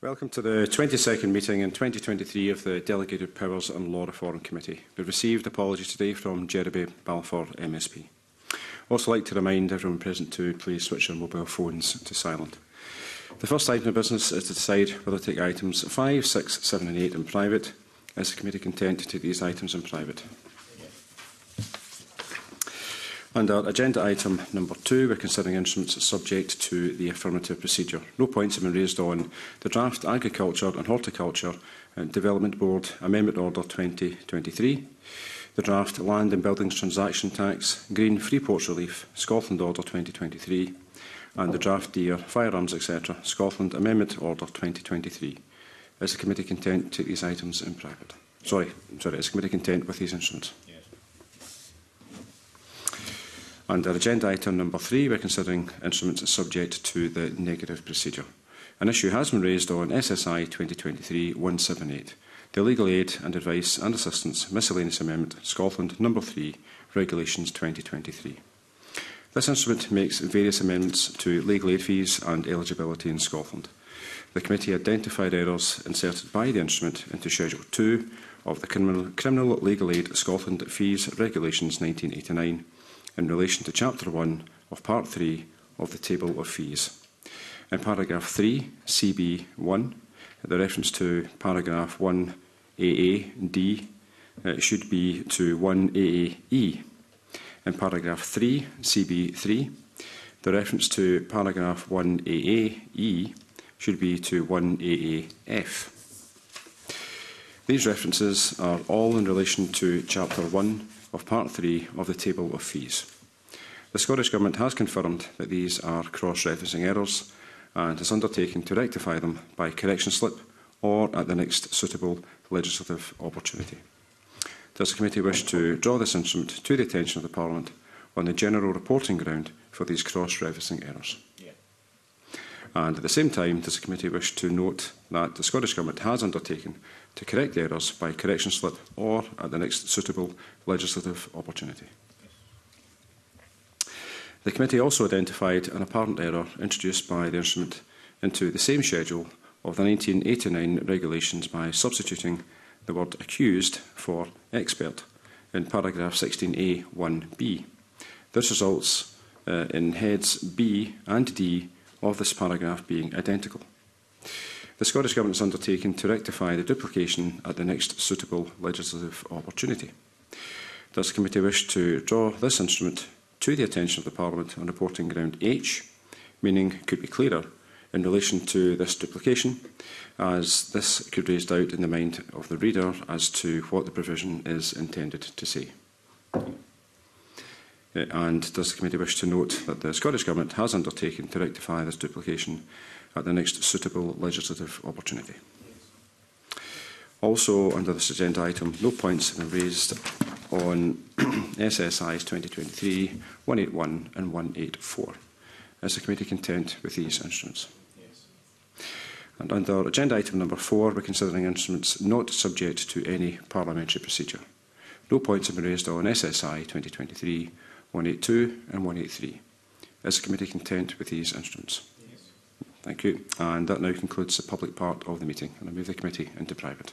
Welcome to the 22nd meeting in 2023 of the Delegated Powers and Law Reform Committee. We received apologies today from Jeremy Balfour, MSP. also like to remind everyone present to please switch their mobile phones to silent. The first item of business is to decide whether to take items 5, 6, 7 and 8 in private. Is the committee content to take these items in private? Under agenda item number two, we're considering instruments subject to the affirmative procedure. No points have been raised on the draft Agriculture and Horticulture and uh, Development Board Amendment Order 2023, the draft Land and Buildings Transaction Tax, Green Free Relief, Scotland Order 2023, and the draft Deer Firearms etc. Scotland Amendment Order 2023. Is the committee content to take these items in private? Sorry, sorry. Is the committee content with these instruments? Yeah. Under agenda item number three, we're considering instruments subject to the negative procedure. An issue has been raised on SSI 2023-178, the Legal Aid and Advice and Assistance Miscellaneous Amendment, Scotland, number 3, Regulations 2023. This instrument makes various amendments to legal aid fees and eligibility in Scotland. The committee identified errors inserted by the instrument into Schedule 2 of the Criminal, Criminal Legal Aid Scotland Fees Regulations 1989 in relation to Chapter 1 of Part 3 of the Table of Fees. In paragraph 3, CB1, the reference to paragraph 1AA uh, should be to 1AAE. E. In paragraph 3, CB3, the reference to paragraph 1 aae should be to 1AAF. These references are all in relation to Chapter 1 of Part 3 of the Table of Fees. The Scottish Government has confirmed that these are cross-referencing errors and has undertaken to rectify them by correction slip or at the next suitable legislative opportunity. Does the committee wish to draw this instrument to the attention of the Parliament on the general reporting ground for these cross-referencing errors? And at the same time, does the committee wish to note that the Scottish Government has undertaken to correct errors by correction slip or at the next suitable legislative opportunity? The committee also identified an apparent error introduced by the instrument into the same schedule of the 1989 regulations by substituting the word accused for expert in paragraph 16A1B. This results uh, in heads B and D of this paragraph being identical. The Scottish Government has undertaken to rectify the duplication at the next suitable legislative opportunity. Does the committee wish to draw this instrument to the attention of the Parliament on reporting ground H, meaning could be clearer in relation to this duplication, as this could raise doubt in the mind of the reader as to what the provision is intended to say? and does the committee wish to note that the Scottish Government has undertaken to rectify this duplication at the next suitable legislative opportunity? Also, under this agenda item, no points have been raised on SSIs 2023, 181 and 184. Is the committee content with these instruments? Yes. And under agenda item number four, we're considering instruments not subject to any parliamentary procedure. No points have been raised on SSI 2023, 182 and 183. Is the committee content with these instruments? Yes. Thank you. And that now concludes the public part of the meeting and I move the committee into private.